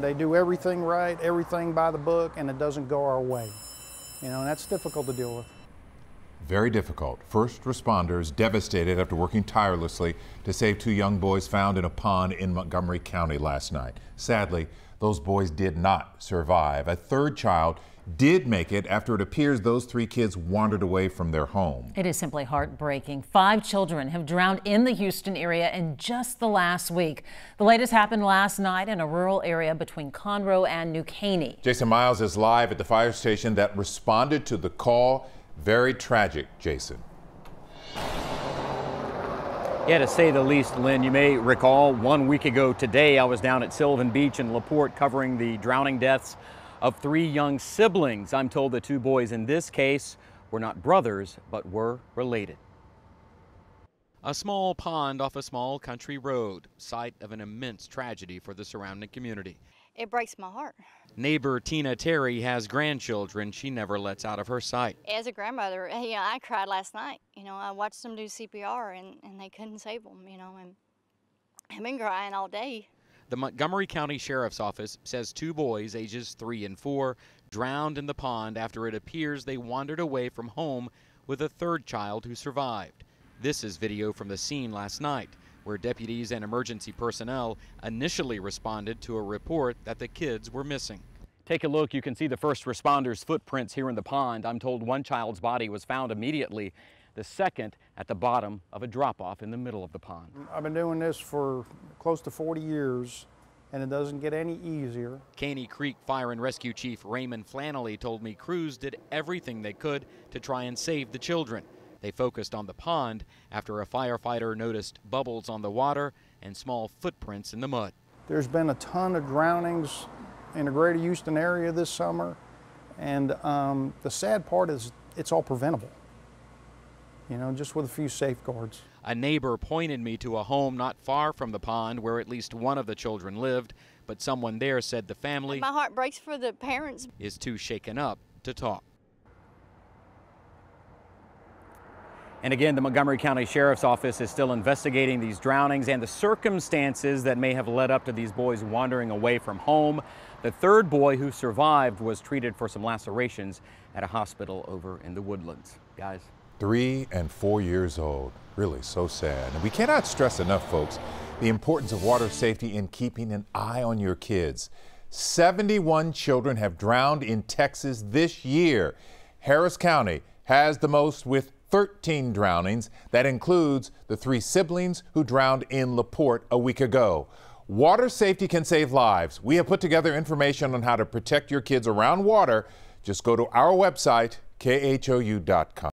They do everything right, everything by the book, and it doesn't go our way. You know, and that's difficult to deal with. Very difficult. First responders devastated after working tirelessly to save two young boys found in a pond in Montgomery County last night. Sadly, those boys did not survive. A third child did make it after it appears those three kids wandered away from their home. It is simply heartbreaking. Five children have drowned in the Houston area in just the last week. The latest happened last night in a rural area between Conroe and New Caney. Jason Miles is live at the fire station that responded to the call. Very tragic, Jason. Yeah, to say the least, Lynn, you may recall one week ago today I was down at Sylvan Beach in LaPorte covering the drowning deaths of three young siblings. I'm told the two boys in this case were not brothers, but were related. A small pond off a small country road, site of an immense tragedy for the surrounding community. It breaks my heart. Neighbor Tina Terry has grandchildren she never lets out of her sight. As a grandmother, eh, you know, I cried last night. You know, I watched them do CPR and, and they couldn't save them, you know, and I've been crying all day. The Montgomery County Sheriff's Office says two boys, ages three and four, drowned in the pond after it appears they wandered away from home with a third child who survived. This is video from the scene last night, where deputies and emergency personnel initially responded to a report that the kids were missing. Take a look. You can see the first responders' footprints here in the pond. I'm told one child's body was found immediately, the second at the bottom of a drop off in the middle of the pond. I've been doing this for close to 40 years, and it doesn't get any easier. Caney Creek Fire and Rescue Chief Raymond Flannelly told me crews did everything they could to try and save the children. They focused on the pond after a firefighter noticed bubbles on the water and small footprints in the mud. There's been a ton of drownings in the greater Houston area this summer, and um, the sad part is it's all preventable, you know, just with a few safeguards. A neighbor pointed me to a home not far from the pond where at least one of the children lived, but someone there said the family My heart breaks for the parents. is too shaken up to talk. And again, the Montgomery County Sheriff's Office is still investigating these drownings and the circumstances that may have led up to these boys wandering away from home. The third boy who survived was treated for some lacerations at a hospital over in the woodlands. Guys. Three and four years old. Really so sad. And we cannot stress enough, folks, the importance of water safety in keeping an eye on your kids. 71 children have drowned in Texas this year. Harris County has the most with 13 drownings. That includes the three siblings who drowned in LaPorte a week ago. Water safety can save lives. We have put together information on how to protect your kids around water. Just go to our website, khou.com.